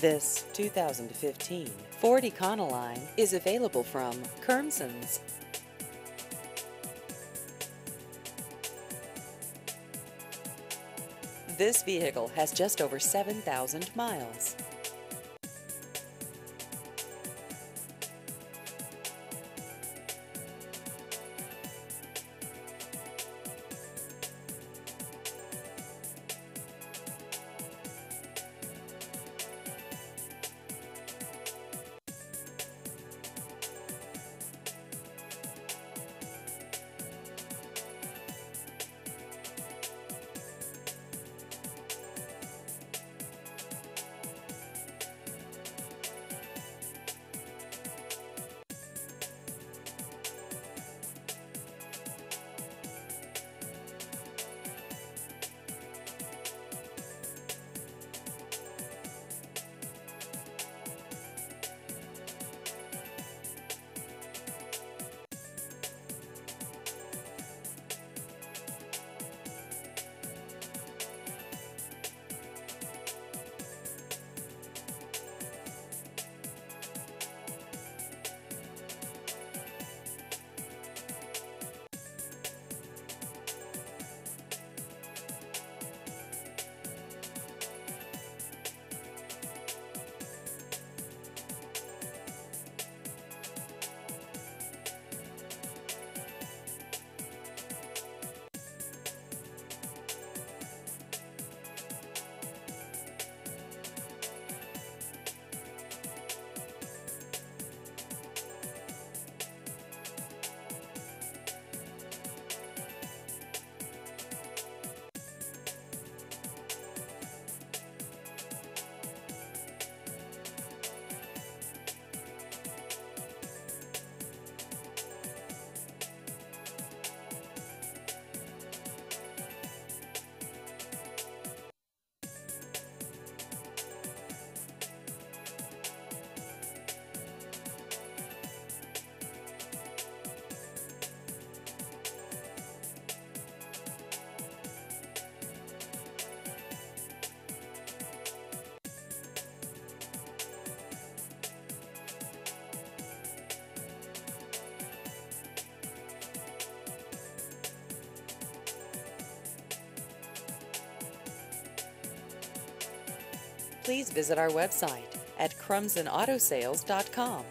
This 2015 Ford Econoline is available from Curmson's. This vehicle has just over 7,000 miles. Please visit our website at crumsonautosales.com.